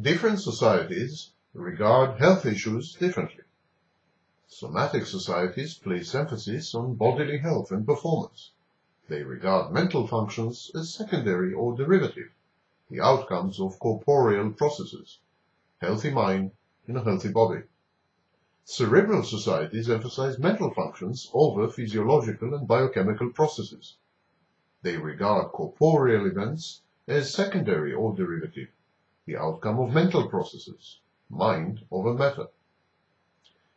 Different societies regard health issues differently. Somatic societies place emphasis on bodily health and performance. They regard mental functions as secondary or derivative, the outcomes of corporeal processes, healthy mind in a healthy body. Cerebral societies emphasize mental functions over physiological and biochemical processes. They regard corporeal events as secondary or derivative, the outcome of mental processes, mind over matter.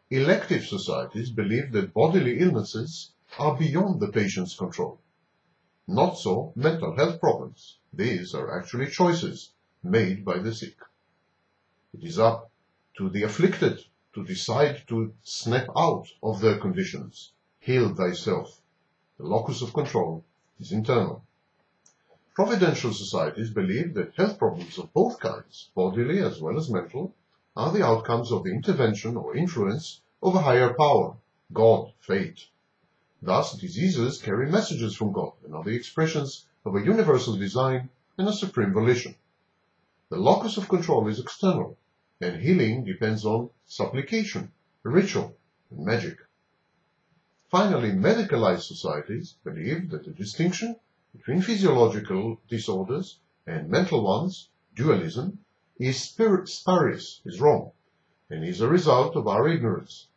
Elective societies believe that bodily illnesses are beyond the patient's control. Not so mental health problems. These are actually choices made by the sick. It is up to the afflicted to decide to snap out of their conditions. Heal thyself. The locus of control is internal. Providential societies believe that health problems of both kinds, bodily as well as mental, are the outcomes of the intervention or influence of a higher power, God, fate. Thus, diseases carry messages from God and are the expressions of a universal design and a supreme volition. The locus of control is external, and healing depends on supplication, ritual, and magic. Finally, medicalized societies believe that the distinction between physiological disorders and mental ones, dualism, is spurious, is wrong, and is a result of our ignorance.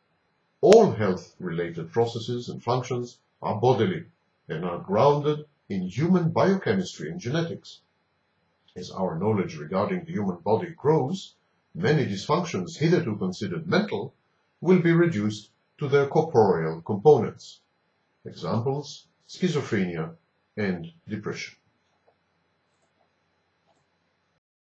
All health-related processes and functions are bodily and are grounded in human biochemistry and genetics. As our knowledge regarding the human body grows, many dysfunctions hitherto considered mental will be reduced to their corporeal components. Examples, schizophrenia and depression.